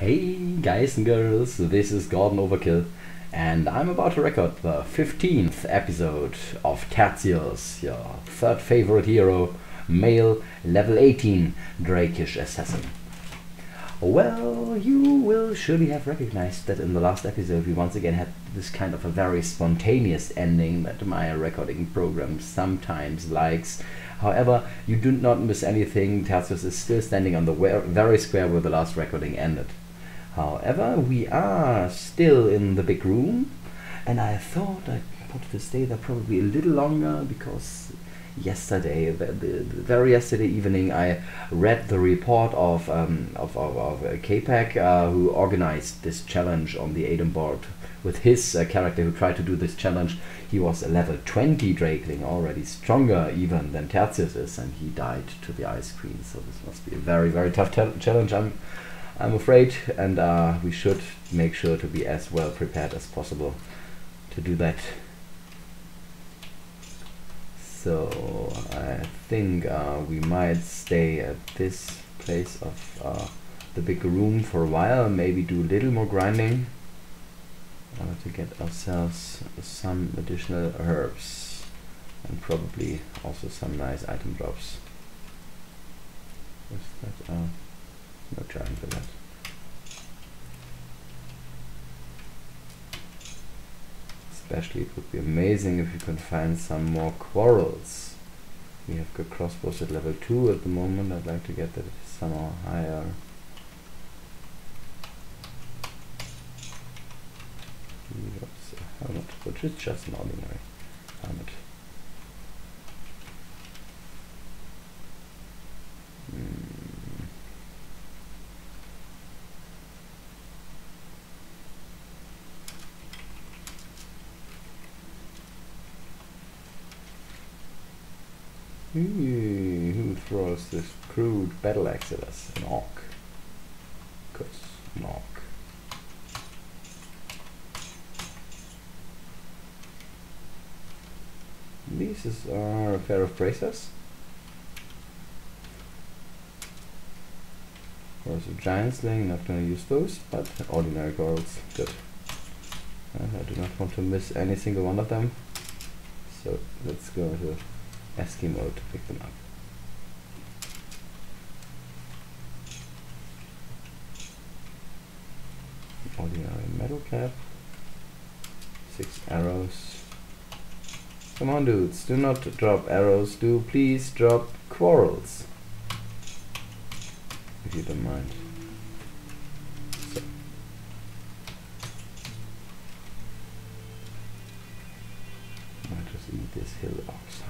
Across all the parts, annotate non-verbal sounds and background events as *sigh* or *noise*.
Hey guys and girls, this is Gordon Overkill and I'm about to record the 15th episode of Tertius, your third favorite hero, male, level 18 Drakish assassin. Well, you will surely have recognized that in the last episode we once again had this kind of a very spontaneous ending that my recording program sometimes likes. However, you do not miss anything, Tertius is still standing on the very square where the last recording ended. However, we are still in the big room, and I thought I wanted to stay there probably a little longer because yesterday, the, the, very yesterday evening, I read the report of um, of, of, of uh, KPAC, uh, who organized this challenge on the ADOM board with his uh, character who tried to do this challenge. He was a level 20 Drakeling, already stronger even than Tertius is, and he died to the ice queen. So this must be a very, very tough challenge. I'm I'm afraid, and uh, we should make sure to be as well prepared as possible to do that. So I think uh, we might stay at this place of uh, the big room for a while, maybe do a little more grinding in to get ourselves some additional herbs and probably also some nice item drops. Is that, uh, no trying for that. Especially it would be amazing if you can find some more quarrels. We have got crossbows at level 2 at the moment, I'd like to get that somehow higher. helmet, which is just an ordinary helmet. who this crude battle axe at us? An orc. Cause an orc. These are a pair of bracers. Of course, a giant sling, not gonna use those, but ordinary girls, good. Uh, I do not want to miss any single one of them. So let's go to Eskimo to pick them up. Ordinary metal cap. Six arrows. Come on dudes, do not drop arrows, do please drop quarrels. If you don't mind. So. I just eat this hill ox.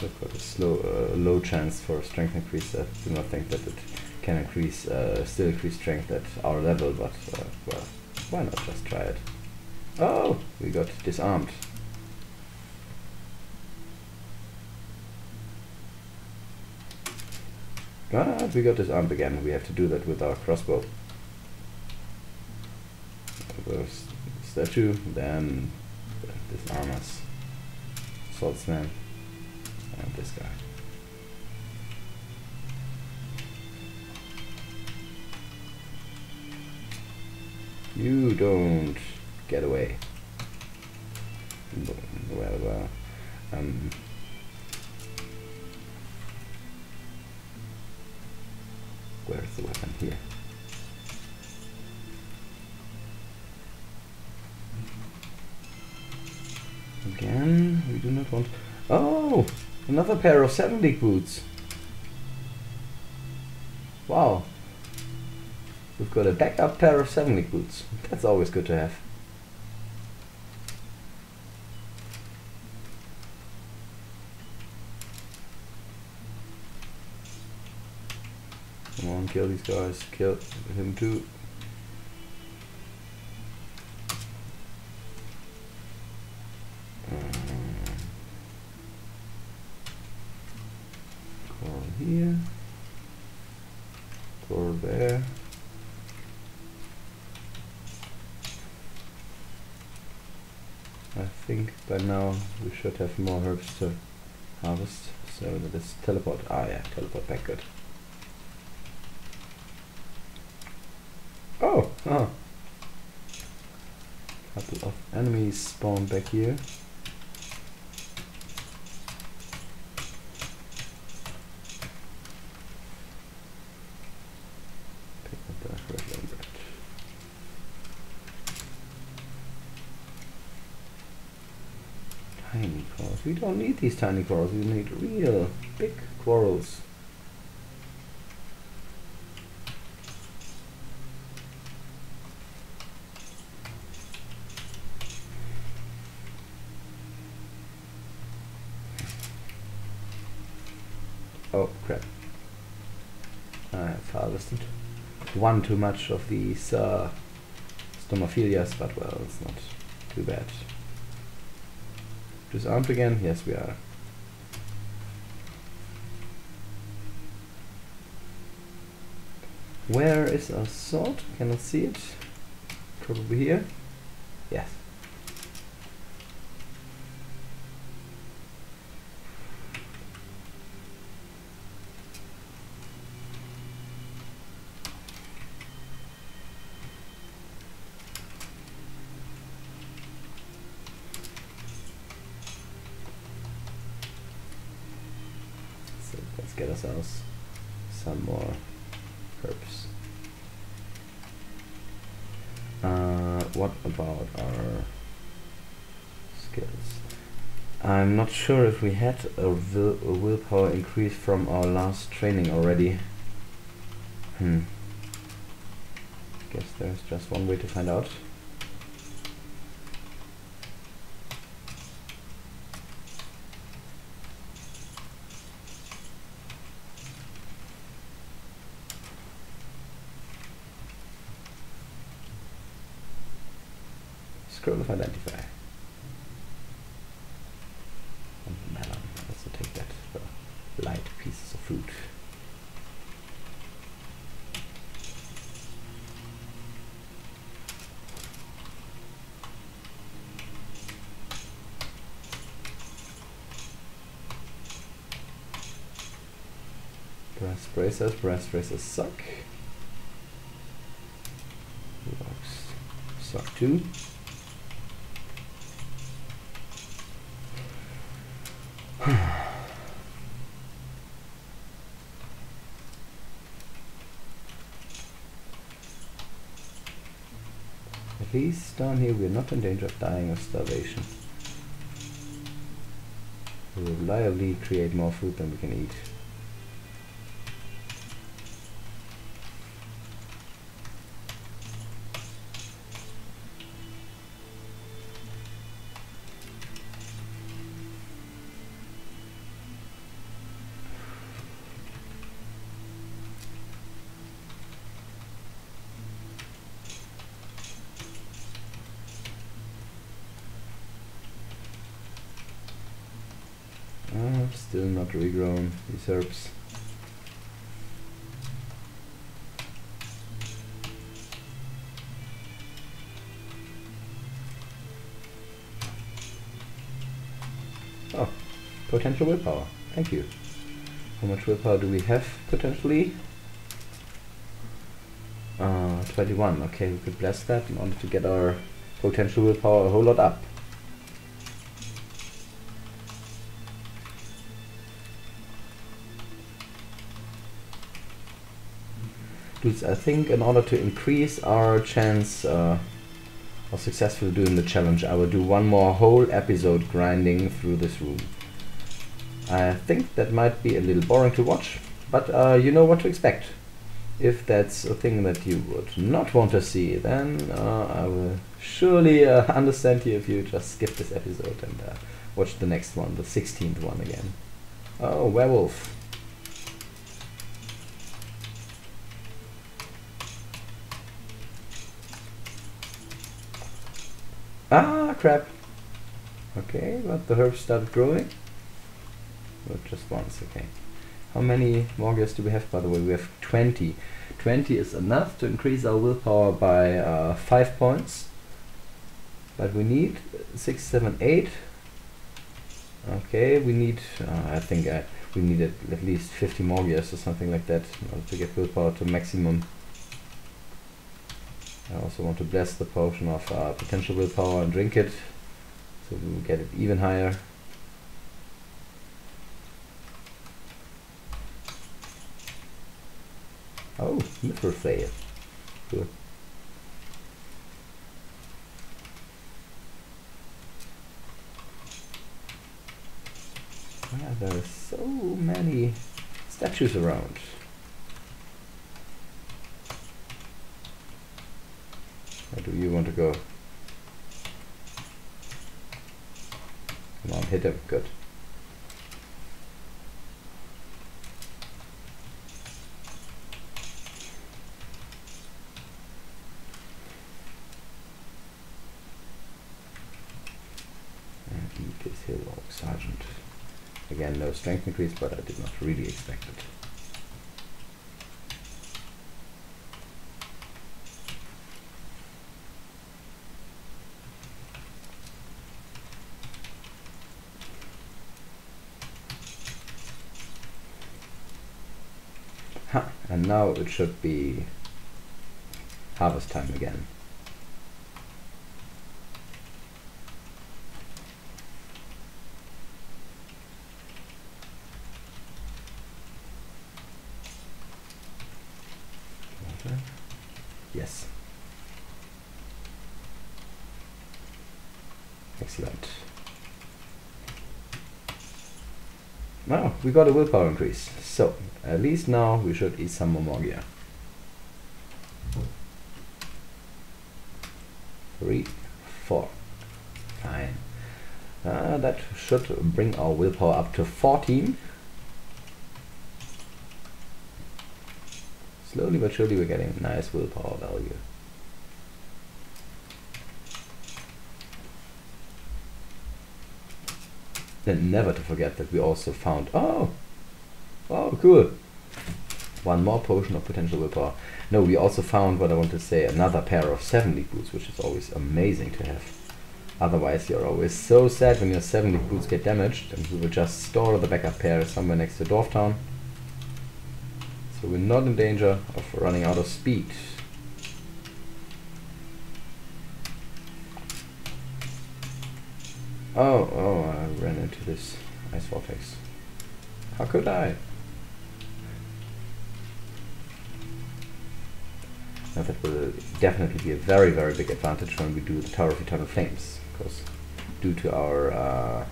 We've got a slow, uh, low chance for strength increase. I do not think that it can increase, uh, still increase strength at our level, but uh, well, why not just try it? Oh, we got disarmed. Ah, we got disarmed again. We have to do that with our crossbow. First statue, then disarm us. Swordsman and this guy. You don't get away. Well, well, um, where's the weapon here? Again, we do not want. Oh! Another pair of 7 league boots. Wow. We've got a backup pair of 7 league boots. That's always good to have. Come on, kill these guys. Kill him too. Uh, here, go there. I think by now we should have more herbs to harvest. So let's teleport. Ah yeah, teleport back good. Oh, ah. Couple of enemies spawn back here. Need these tiny quarrels. We need real big quarrels. Oh crap. I have harvested one too much of these uh, Stomafillias, but well, it's not too bad. Disarmed again? Yes, we are. Where is our sword? Cannot see it. Probably here. Yes. So let's get ourselves some more herbs. Uh, what about our skills? I'm not sure if we had a, will, a willpower increase from our last training already. Hmm. Guess there's just one way to find out. Scroll of identify. And melon. Let's take that for light pieces of fruit. Brass bracers, brass bracers suck. Rocks suck too. *sighs* At least down here we're not in danger of dying of starvation. We reliably create more food than we can eat. Not regrown, these herbs. Oh, potential willpower. Thank you. How much willpower do we have potentially? Uh, 21. Okay, we could bless that in order to get our potential willpower a whole lot up. I think in order to increase our chance uh, of successfully doing the challenge, I will do one more whole episode grinding through this room. I think that might be a little boring to watch, but uh, you know what to expect. If that's a thing that you would not want to see, then uh, I will surely uh, *laughs* understand you if you just skip this episode and uh, watch the next one, the 16th one again. Oh, werewolf. Ah, crap. Okay, but the herbs start growing. But just once, okay. How many Morgias do we have, by the way? We have 20. 20 is enough to increase our willpower by uh, 5 points. But we need 6, 7, 8. Okay, we need, uh, I think uh, we need at least 50 Morgias or something like that to get willpower to maximum. I also want to bless the potion of uh, potential willpower and drink it, so we will get it even higher. Oh, mithril fail. Good. Ah, there are so many statues around. Do you want to go? Come on, hit him. Good. And this hill sergeant. Again, no strength increase, but I did not really expect it. Ha, and now it should be harvest time again. Yes. Excellent. Now we got a willpower increase. So at least now we should eat some more gear. Three. Uh, that should bring our willpower up to 14. Slowly but surely we're getting a nice willpower value. And never to forget that we also found, oh, oh, cool. One more potion of potential willpower. No, we also found what I want to say, another pair of 70 boots, which is always amazing to have. Otherwise, you're always so sad when your 70 boots get damaged, and we will just store the backup pair somewhere next to Dwarftown. So we're not in danger of running out of speed. Oh, oh, I ran into this ice vortex. How could I? Now that will definitely be a very, very big advantage when we do the Tower of Eternal Flames, because due to our uh,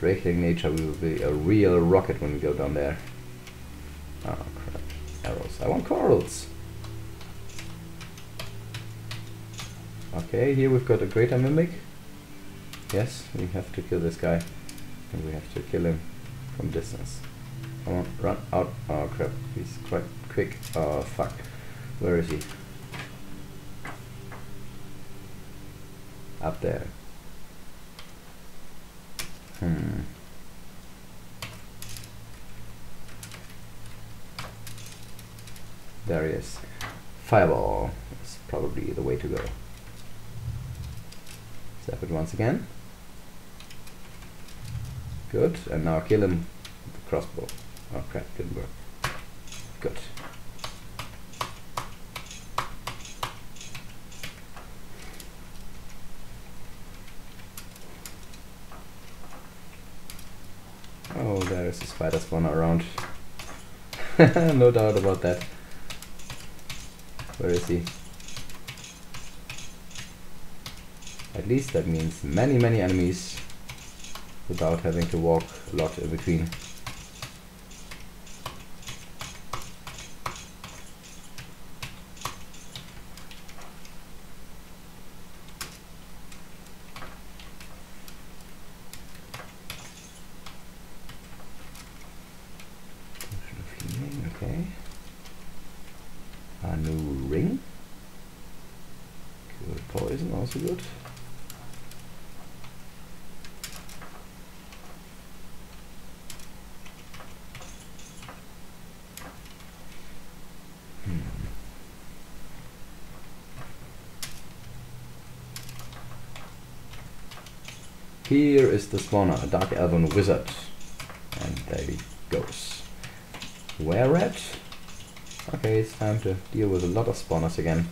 Drakeling nature, we will be a real rocket when we go down there. Oh crap, arrows. I want quarrels! Okay, here we've got a greater mimic. Yes, we have to kill this guy. And we have to kill him from distance. On, run out. Oh crap, he's quite quick. Oh fuck. Where is he? Up there. Hmm. There he is. Fireball is probably the way to go. Zap it once again. Good, and now kill him with the crossbow. Oh crap, didn't work. Good. Oh, there is a spider spawner around. *laughs* no doubt about that. Where is he? At least that means many, many enemies without having to walk a lot in between. Potion of healing, Okay. A new ring. Poison, also good. Hmm. Here is the spawner, a Dark Elven Wizard. And there he goes. Where at? Okay, it's time to deal with a lot of spawners again.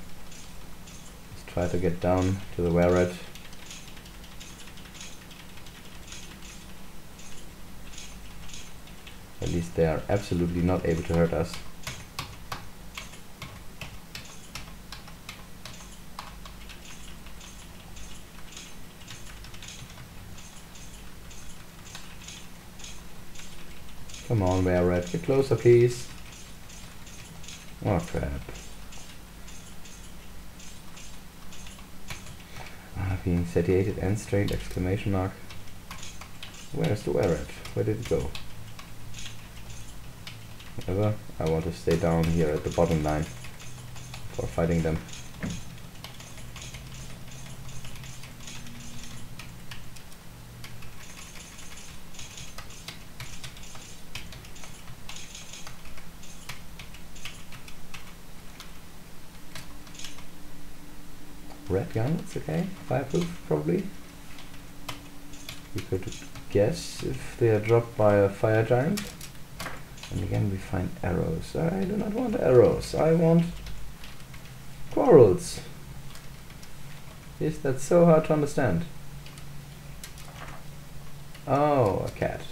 Try to get down to the rat. At least they are absolutely not able to hurt us. Come on, were rat, get closer please. Oh crap. Ah, being satiated and strained exclamation mark. Where's the were rat? Where did it go? Whatever, I want to stay down here at the bottom line for fighting them. Red it's okay. Fireproof, probably. We could guess if they are dropped by a fire giant. And again we find arrows. I do not want arrows, I want quarrels. Is that so hard to understand? Oh, a cat.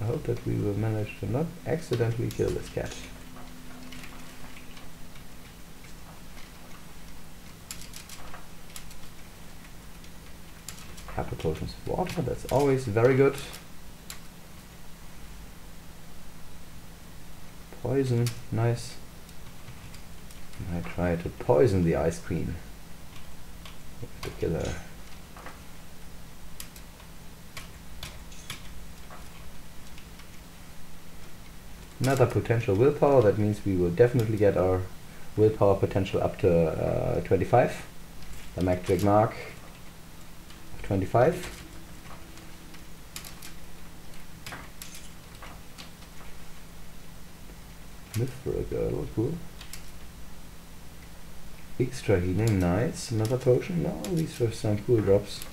I hope that we will manage to not accidentally kill this cat. Couple potions of water, that's always very good. Poison, nice. I try to poison the ice queen killer. Another potential willpower, that means we will definitely get our willpower potential up to uh, 25. The magic mark 25. Myth for a girl, cool. Extra healing, nice. Another potion? No, these were some cool drops.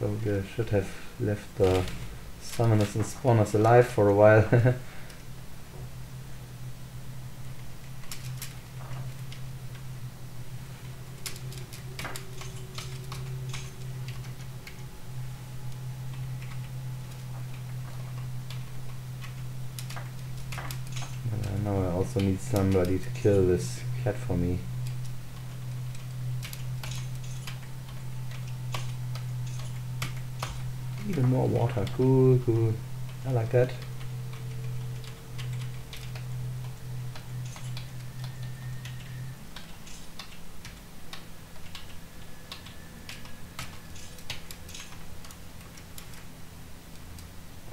Probably should have left the summoners and spawners alive for a while. *laughs* also need somebody to kill this cat for me. Even more water, cool, cool. I like that.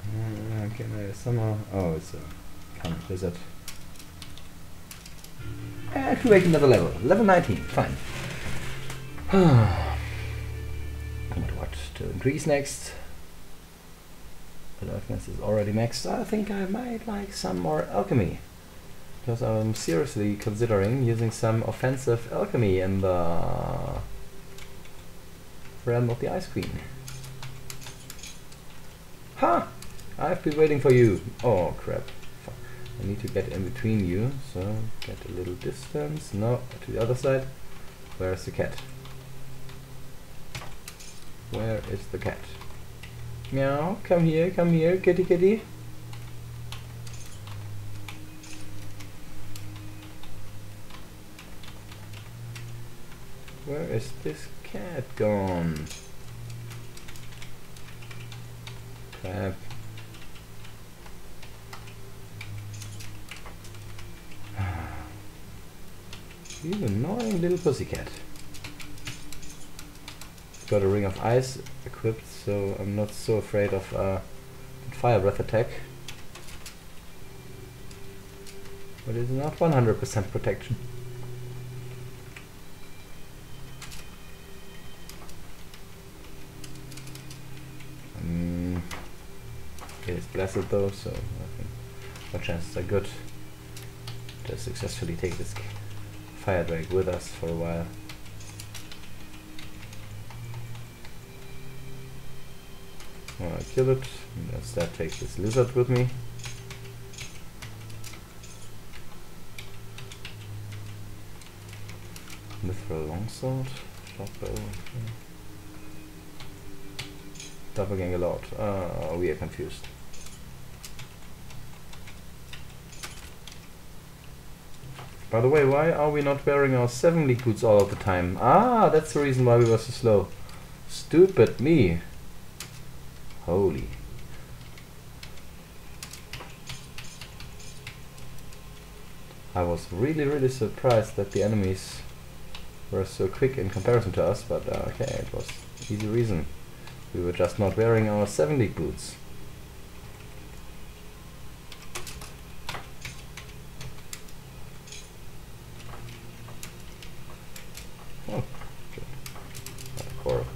Uh, okay, maybe summer. Oh, it's a kind of lizard. Eh, Activate another level. Level 19. Fine. *sighs* and what to increase next? Alertness is already maxed. I think I might like some more alchemy. Because I'm seriously considering using some offensive alchemy in the realm of the Ice Queen. Ha! Huh! I've been waiting for you. Oh crap. I need to get in between you, so get a little distance. No, to the other side. Where's the cat? Where is the cat? Meow, come here, come here, kitty kitty. Where is this cat gone? Crap. You annoying little pussycat. Got a ring of ice equipped, so I'm not so afraid of uh, fire breath attack. But it's not 100% protection. Um, it is blessed though, so I think our chances are good to successfully take this fire drake with us for a while. I kill it. Instead take this lizard with me. Mithril longsword, short bow. Doppelganger lord. Uh, we are confused. By the way, why are we not wearing our 7 league boots all of the time? Ah, that's the reason why we were so slow. Stupid me. Holy. I was really really surprised that the enemies were so quick in comparison to us, but uh, okay, it was easy reason. We were just not wearing our 7 league boots. Oh, good. Not a quarrel.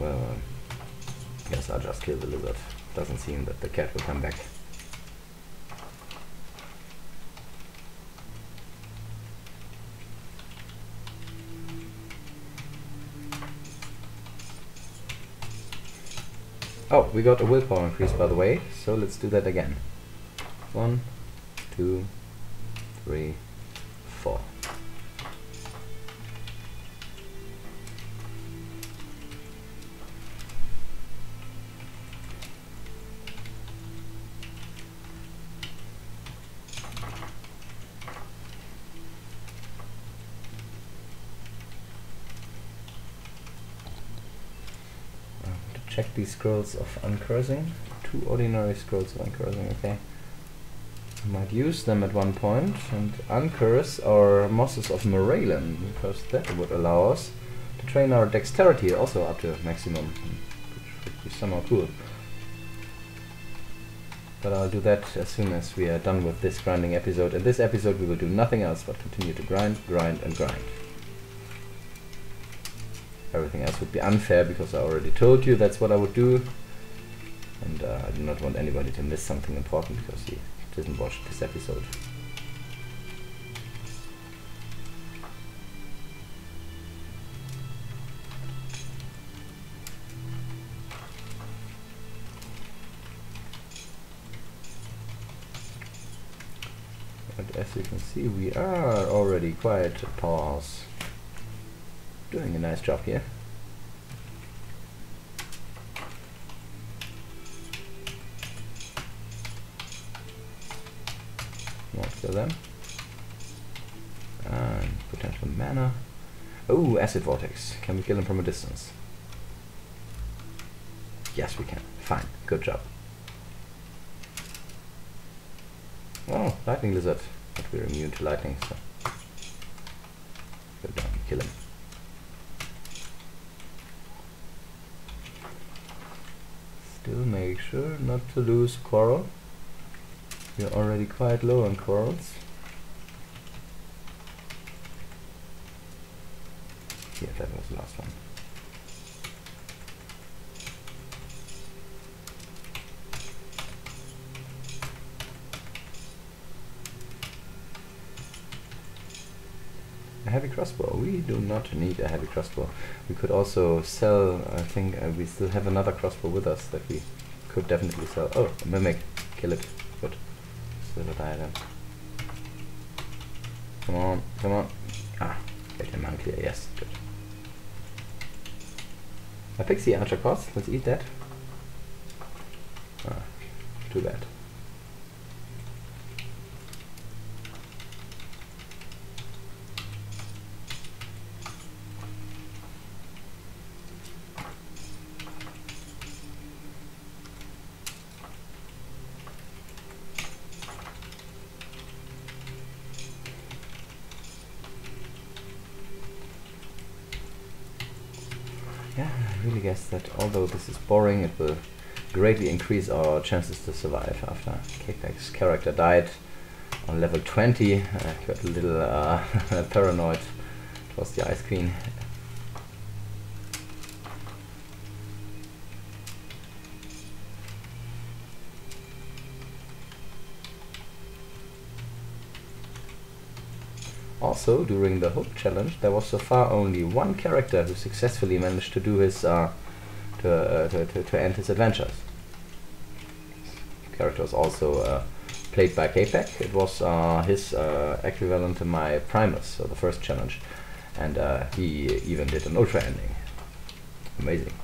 Well, uh, guess I'll just kill the lizard. Doesn't seem that the cat will come back. Oh, we got a willpower increase by the way, so let's do that again. One, two, three, four. Check these scrolls of uncursing. Two ordinary scrolls of uncursing, okay. I might use them at one point and uncurse our Mosses of Mareilon, because that would allow us to train our dexterity also up to maximum, which would be somehow cool. But I'll do that as soon as we are done with this grinding episode. In this episode we will do nothing else but continue to grind, grind and grind. Everything else would be unfair because I already told you that's what I would do. And uh, I do not want anybody to miss something important because he didn't watch this episode. But as you can see, we are already quite a powerhouse. Doing a nice job here. Kill them. And potential mana. Oh, acid vortex. Can we kill him from a distance? Yes, we can. Fine. Good job. Oh, lightning lizard. But we're immune to lightning, so go down and kill him. Still make sure not to lose quarrel. We're already quite low on quarrels. Yeah, that was the last one. Heavy crossbow. We do not need a heavy crossbow. We could also sell, I think uh, we still have another crossbow with us that we could definitely sell. Oh, a mimic. Kill it. Good. Silver diadem. Come on, come on. Ah, get him unclear. Yes, good. A pixie archer cost. Let's eat that. Ah, too bad. Yeah, That although this is boring, it will greatly increase our chances to survive after Capex's character died on level 20. I got a little uh, *laughs* paranoid towards the Ice Queen. also, during the whole challenge, there was so far only one character who successfully managed to do his uh, to, uh, to, to, to end his adventures. The Character was also uh, played by K-Pack. It was uh, his uh, equivalent to my Primus, so the first challenge, and uh, he even did an ultra ending. Amazing.